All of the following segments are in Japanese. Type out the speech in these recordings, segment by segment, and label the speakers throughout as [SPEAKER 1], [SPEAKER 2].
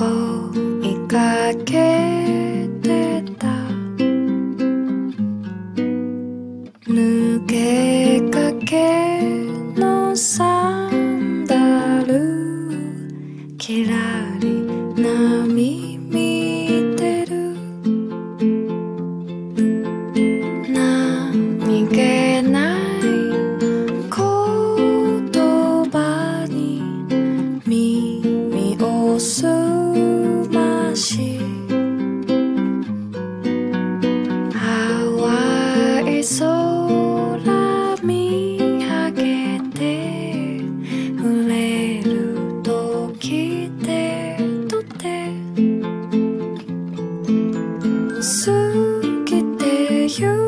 [SPEAKER 1] Oh なみみ波見てる。何気ない言葉に耳をす you.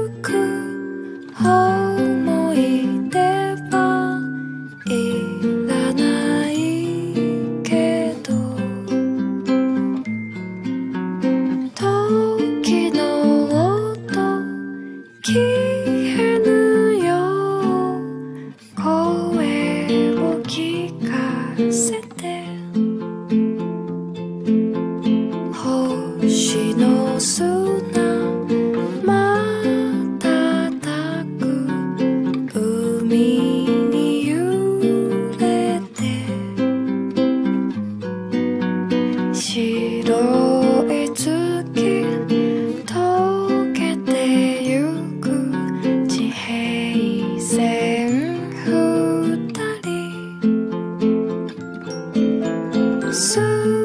[SPEAKER 1] so